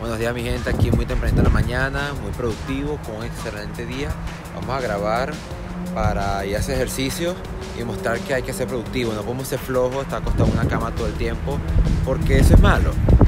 Buenos días mi gente, aquí muy temprano en la mañana, muy productivo, con un excelente día. Vamos a grabar para ir a hacer ejercicio y mostrar que hay que ser productivo. No podemos ser flojos, estar acostado en una cama todo el tiempo, porque eso es malo, eso es malo.